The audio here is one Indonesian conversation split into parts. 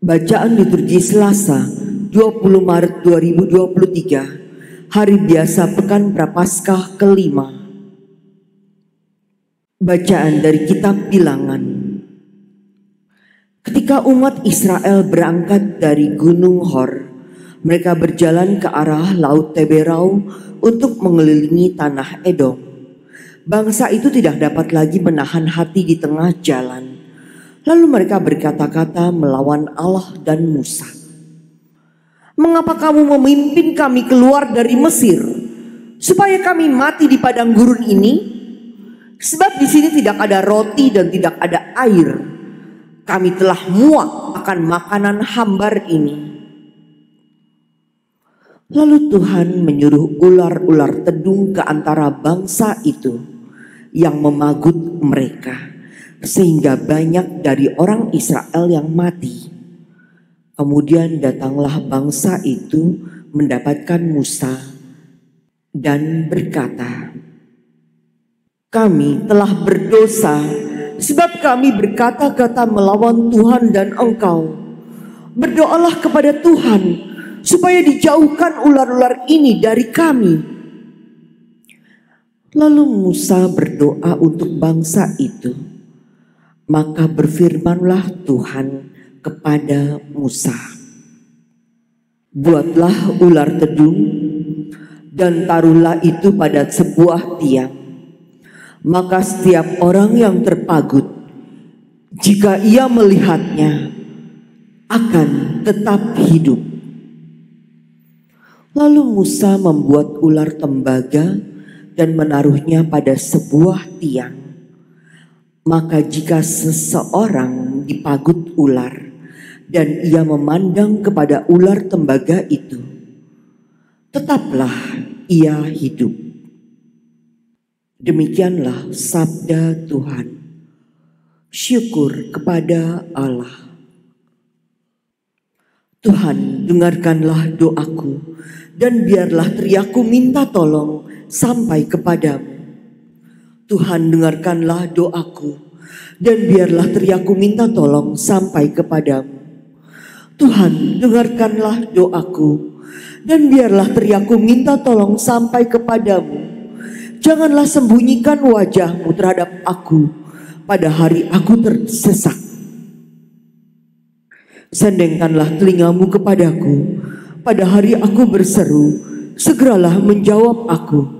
Bacaan liturgi Selasa 20 Maret 2023 Hari biasa Pekan Prapaskah kelima. Bacaan dari Kitab Bilangan. Ketika umat Israel berangkat dari Gunung Hor Mereka berjalan ke arah Laut Teberau untuk mengelilingi tanah Edom. Bangsa itu tidak dapat lagi menahan hati di tengah jalan Lalu mereka berkata-kata melawan Allah dan Musa. Mengapa kamu memimpin kami keluar dari Mesir supaya kami mati di padang gurun ini? Sebab di sini tidak ada roti dan tidak ada air. Kami telah muak akan makanan hambar ini. Lalu Tuhan menyuruh ular-ular tedung ke antara bangsa itu yang memagut mereka sehingga banyak dari orang Israel yang mati. Kemudian datanglah bangsa itu mendapatkan Musa dan berkata, "Kami telah berdosa sebab kami berkata-kata melawan Tuhan dan Engkau. Berdoalah kepada Tuhan supaya dijauhkan ular-ular ini dari kami." Lalu Musa berdoa untuk bangsa itu maka berfirmanlah Tuhan kepada Musa, "Buatlah ular tedung dan taruhlah itu pada sebuah tiang. Maka setiap orang yang terpagut, jika ia melihatnya, akan tetap hidup." Lalu Musa membuat ular tembaga dan menaruhnya pada sebuah tiang maka jika seseorang dipagut ular dan ia memandang kepada ular tembaga itu, tetaplah ia hidup. Demikianlah sabda Tuhan. Syukur kepada Allah. Tuhan, dengarkanlah doaku dan biarlah teriaku minta tolong sampai kepadamu. Tuhan dengarkanlah doaku dan biarlah teriaku minta tolong sampai kepadamu. Tuhan dengarkanlah doaku dan biarlah teriaku minta tolong sampai kepadamu. Janganlah sembunyikan wajahmu terhadap aku pada hari aku tersesak. Sendengkanlah telingamu kepadaku pada hari aku berseru, segeralah menjawab aku.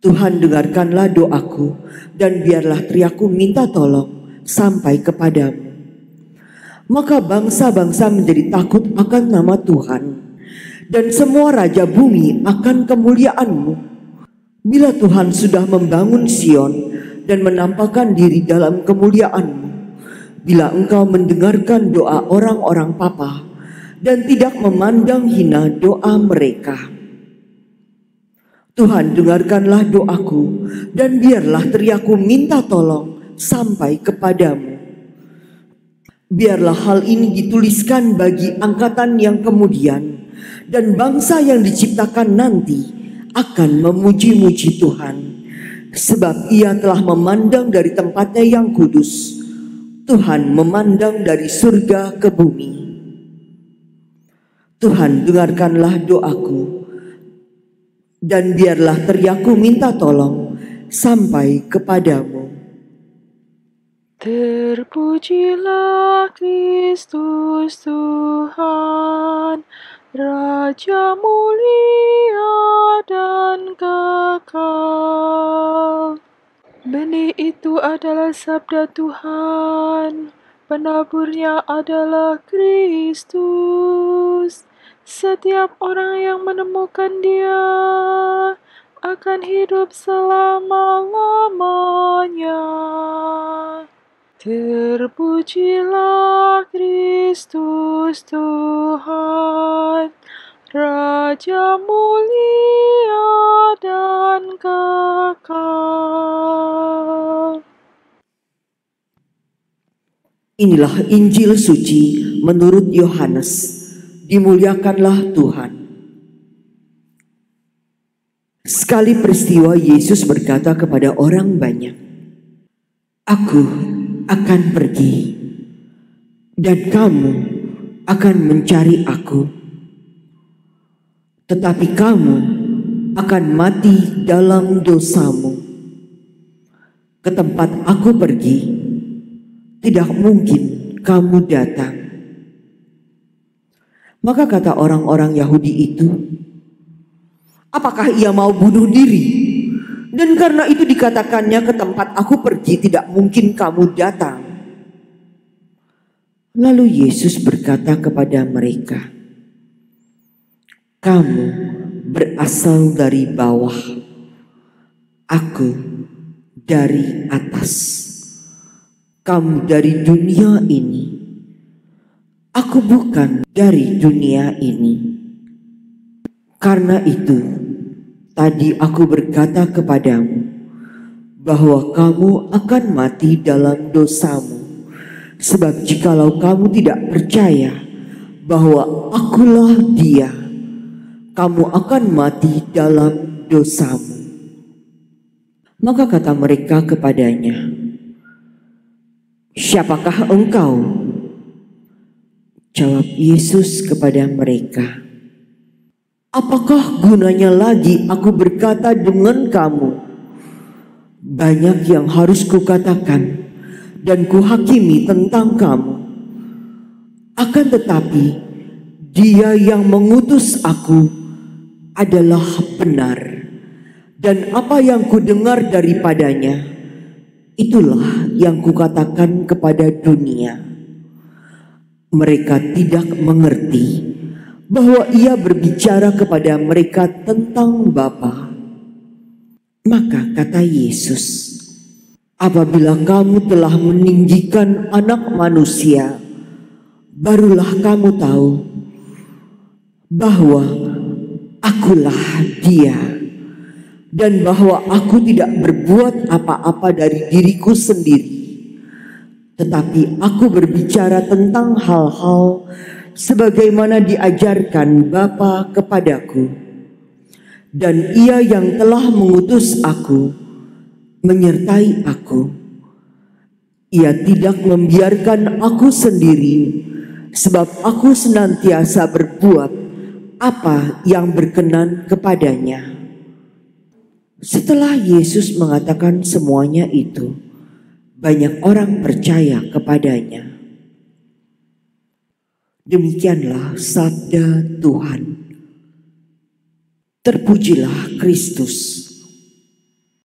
Tuhan dengarkanlah doaku dan biarlah teriaku minta tolong sampai kepadamu. Maka bangsa-bangsa menjadi takut akan nama Tuhan dan semua raja bumi akan kemuliaanmu. Bila Tuhan sudah membangun Sion dan menampakkan diri dalam kemuliaanmu, bila engkau mendengarkan doa orang-orang papa dan tidak memandang hina doa mereka Tuhan dengarkanlah doaku dan biarlah teriaku minta tolong sampai kepadamu. Biarlah hal ini dituliskan bagi angkatan yang kemudian dan bangsa yang diciptakan nanti akan memuji-muji Tuhan. Sebab ia telah memandang dari tempatnya yang kudus. Tuhan memandang dari surga ke bumi. Tuhan dengarkanlah doaku dan biarlah teriaku minta tolong sampai kepadamu. Terpujilah Kristus Tuhan, Raja mulia dan kekal. Benih itu adalah sabda Tuhan, penaburnya adalah Kristus. Setiap orang yang menemukan Dia akan hidup selama-lamanya. Terpujilah Kristus Tuhan, Raja mulia dan kekal. Inilah Injil suci menurut Yohanes dimuliakanlah Tuhan. Sekali peristiwa Yesus berkata kepada orang banyak, Aku akan pergi. dan kamu akan mencari aku. Tetapi kamu akan mati dalam dosamu. Ke tempat aku pergi, tidak mungkin kamu datang. Maka kata orang-orang Yahudi itu, apakah ia mau bunuh diri? Dan karena itu dikatakannya ke tempat aku pergi tidak mungkin kamu datang. Lalu Yesus berkata kepada mereka, "Kamu berasal dari bawah, aku dari atas. Kamu dari dunia ini, aku bukan dari dunia ini. Karena itu, tadi aku berkata kepadamu bahwa kamu akan mati dalam dosamu." Sebab jikalau kamu tidak percaya bahwa akulah dia, kamu akan mati dalam dosamu. Maka kata mereka kepadanya, Siapakah engkau? Jawab Yesus kepada mereka, Apakah gunanya lagi aku berkata dengan kamu? Banyak yang harus kukatakan dan kuhakimi tentang kamu. Akan tetapi, Dia yang mengutus aku adalah benar, dan apa yang kudengar daripadanya, itulah yang kukatakan kepada dunia. Mereka tidak mengerti bahwa ia berbicara kepada mereka tentang Bapa. Maka kata Yesus, Apabila kamu telah meninggikan anak manusia, barulah kamu tahu bahwa akulah dia dan bahwa aku tidak berbuat apa-apa dari diriku sendiri tetapi aku berbicara tentang hal-hal sebagaimana diajarkan Bapa kepadaku dan ia yang telah mengutus aku menyertai aku. Ia tidak membiarkan aku sendiri, sebab aku senantiasa berbuat apa yang berkenan kepadanya. Setelah Yesus mengatakan semuanya itu, banyak orang percaya kepadanya. Demikianlah sabda Tuhan. Terpujilah Kristus.